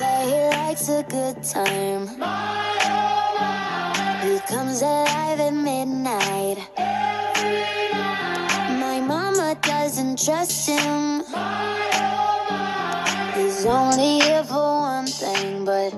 Say he likes a good time. He comes alive at midnight. My mama doesn't trust him. He's only here for one thing, but.